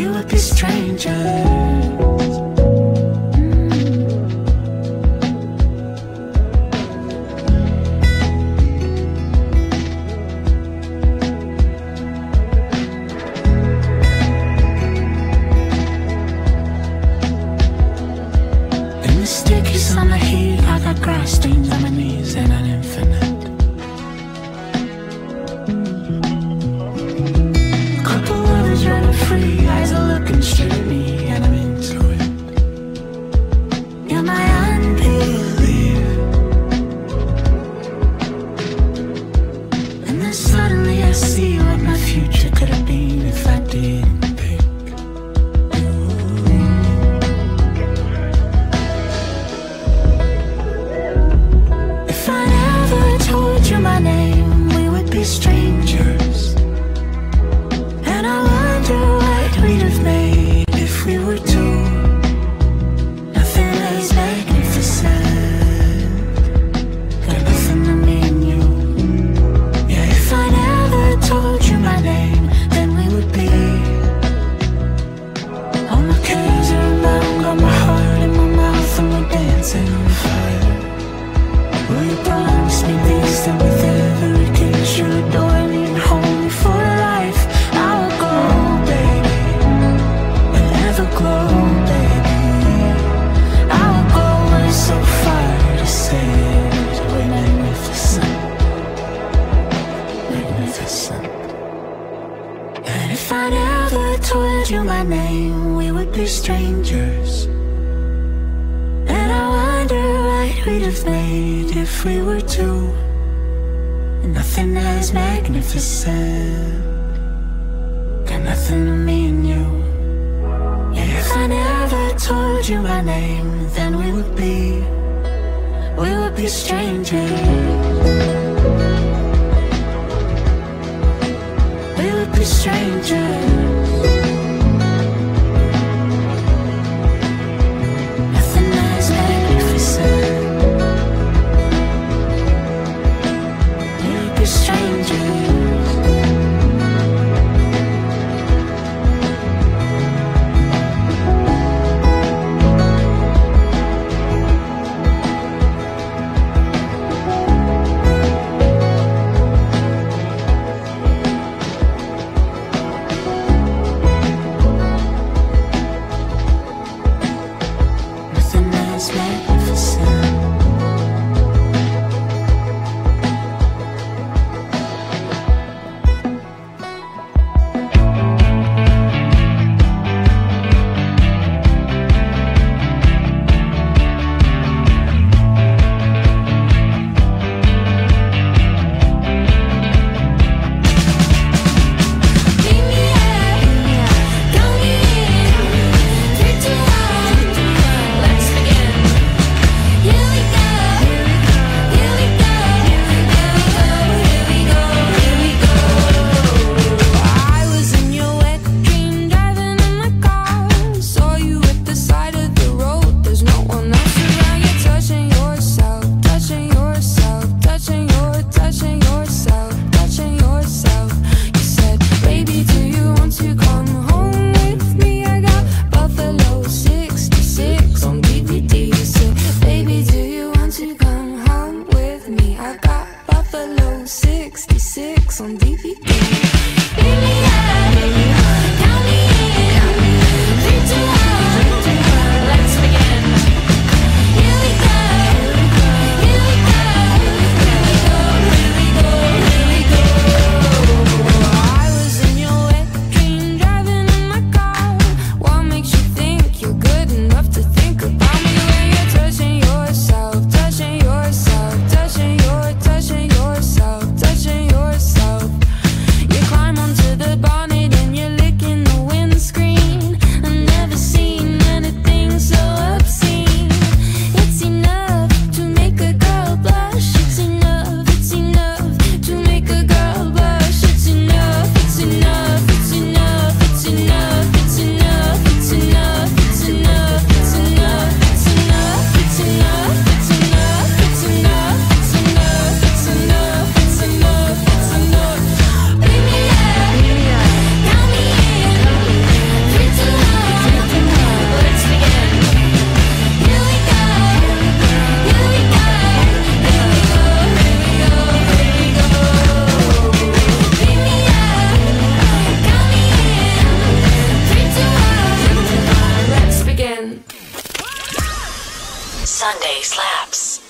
we would be strangers. Mm. sticky summer heat. I got grass stains on my be strangers. And I wonder what we'd have made if we were two. Nothing as magnificent. Got nothing to me and you. Yeah, If I never told you my name Then we would be We would be strangers. We would be strangers. 66 on DVD. Sunday Slaps.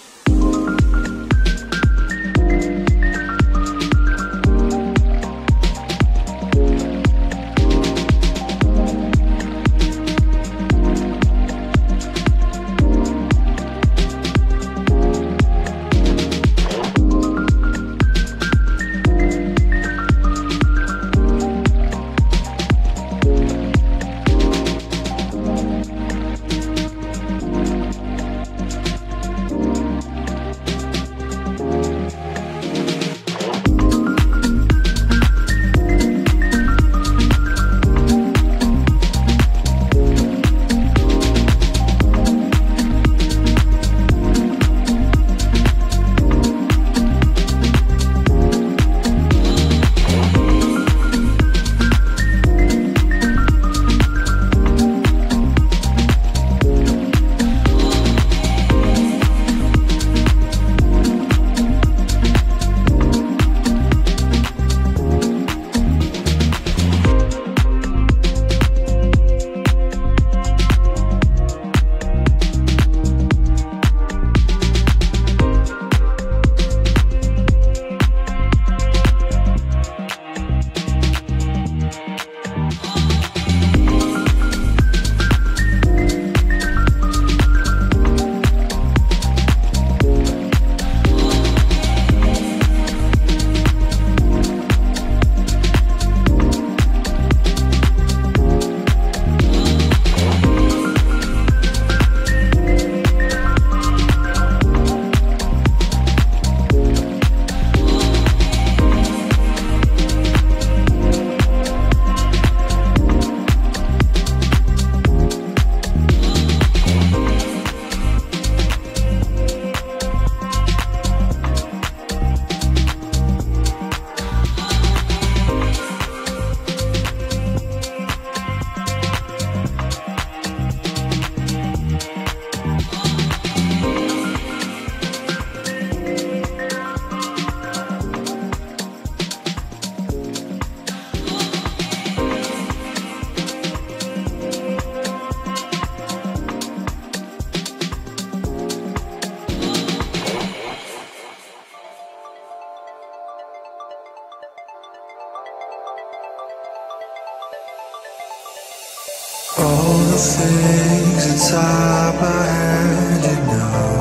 things inside my head, you know.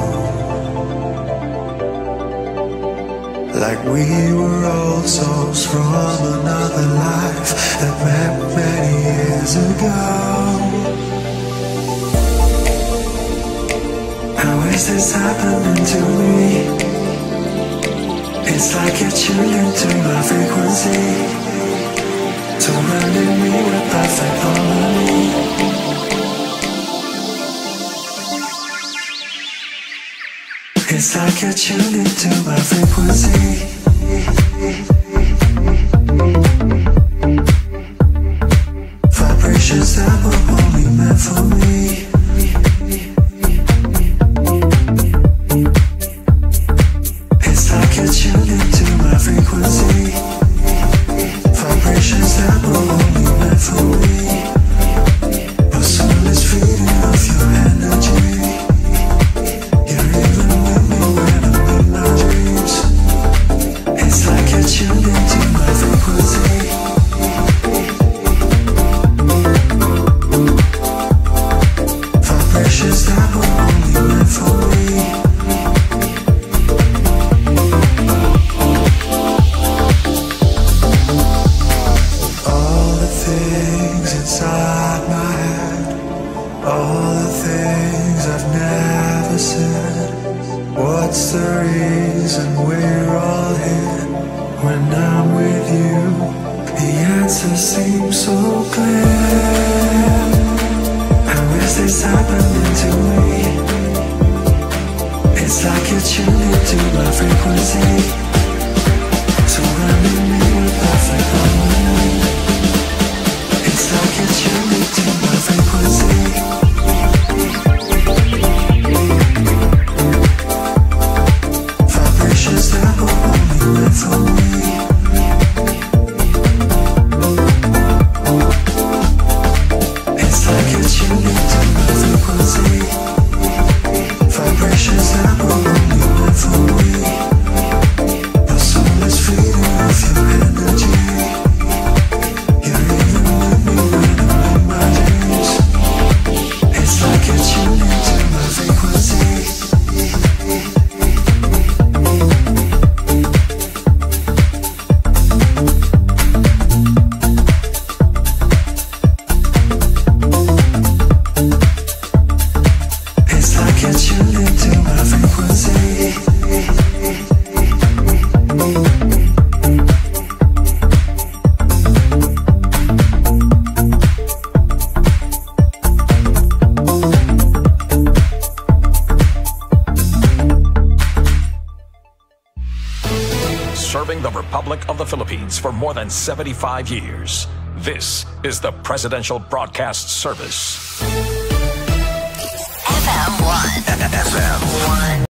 Like we were old souls from another life that met many years ago. How is this happening to me? It's like you're tuning to my frequency, surrounding me with perfect harmony. It's like you're tuned into my frequency. The reason we're all here when I'm with you. The answer seems so clear. Serving the Republic of the Philippines for more than 75 years. This is the Presidential Broadcast Service. FM 1. FM 1.